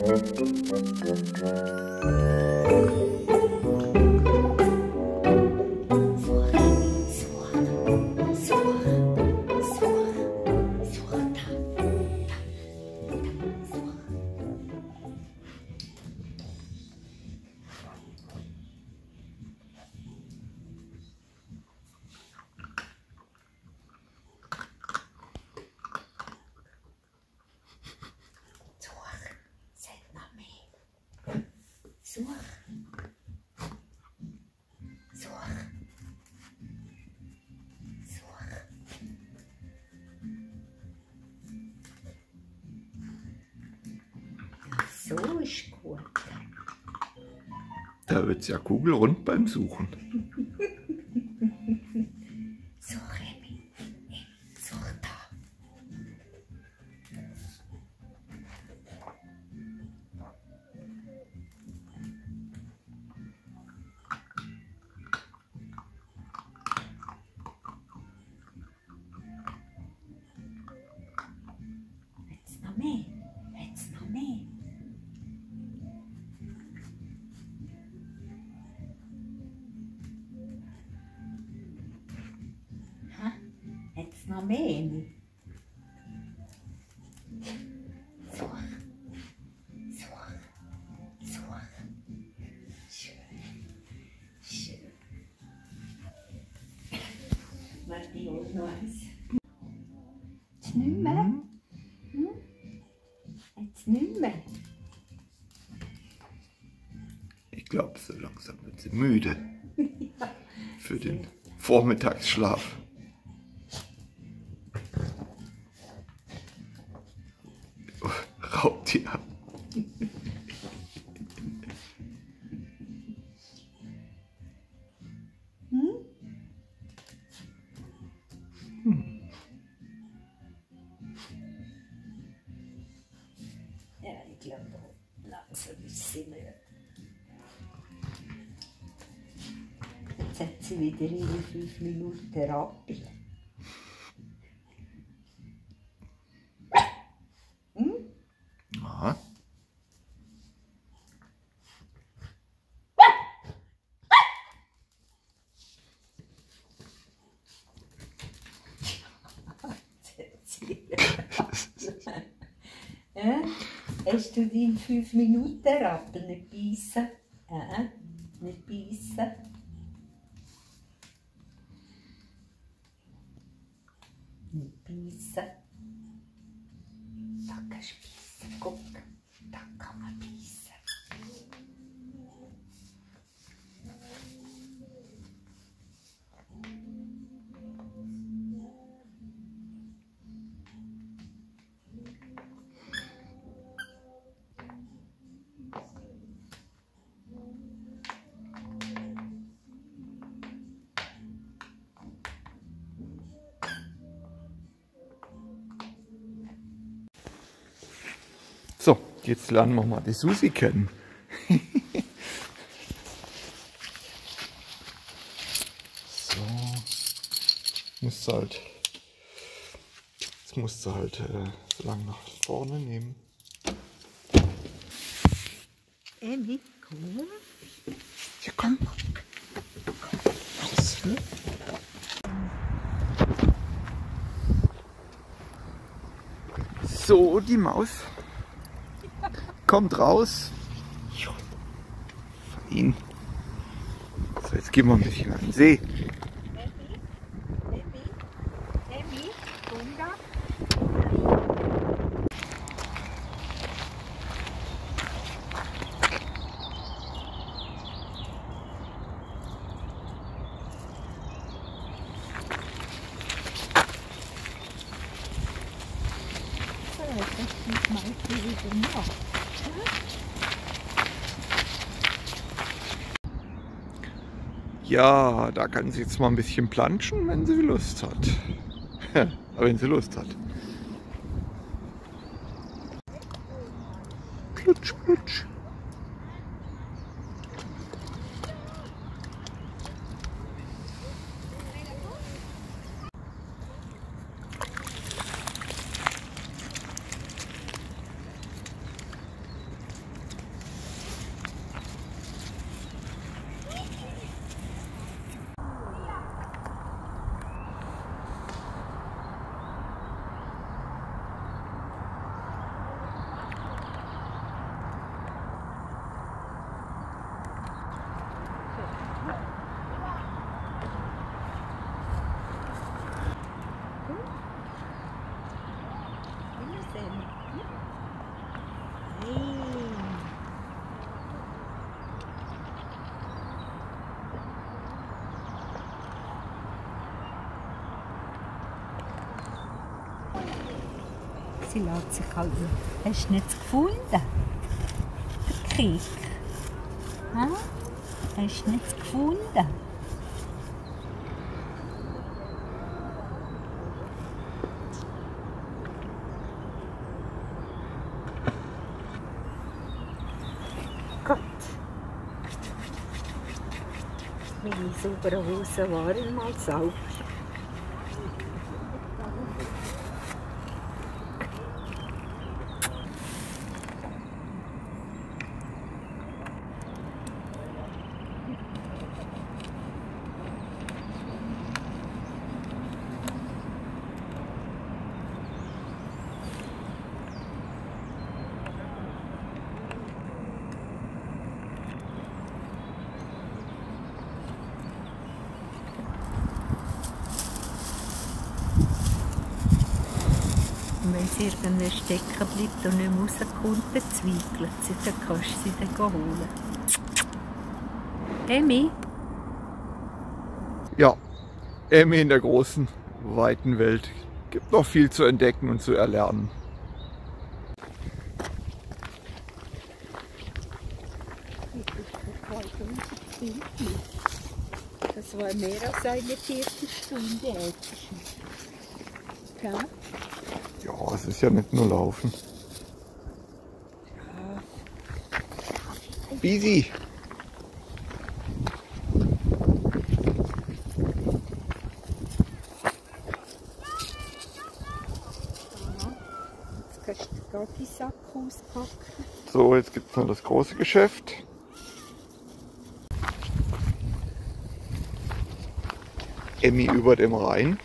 Thank you. So ist gut. Da wird es ja kugelrund beim Suchen. Schön. Warte, ich hol noch eins. Jetzt nicht mehr. Hm? Jetzt nicht mehr. Ich glaube, so langsam wird sie müde für den Vormittagsschlaf. Hat sie wieder ihre fünf Minuten Therapie. Aha. Äh? Hast du deinen 5 Minuten Rappel nicht beißen? Äh? Nicht beißen? Nicht jetzt lernen wir mal die Susi kennen. so. Musst du halt. Jetzt musst du halt äh, so lange nach vorne nehmen. Emmy, komm. Hier, komm. Raus. So, die Maus kommt raus. Fein. So, jetzt gehen wir ein bisschen an den See. Emmy, Emmy, Ja, da kann sie jetzt mal ein bisschen planschen, wenn sie Lust hat. Wenn sie Lust hat. Plutsch, plutsch. Sie lässt sich halt nicht. Hast du nichts gefunden? Der Kick. Ha? Hast du nichts gefunden? Gott. Meine sauberen Hosen waren mal sauber. Und wenn sie irgendwo stecken bleibt und nicht mehr rauskommt, dann zweigelt sie, dann kannst du sie dann holen. Emmy? Ja, Emmy in der großen, weiten Welt. Gibt noch viel zu entdecken und zu erlernen. Das war mehr als eine Viertelstunde. Ja? Ja, es ist ja nicht nur Laufen. Gottisack auspacken. So, jetzt gibt es noch das große Geschäft. Emmy über dem Rhein.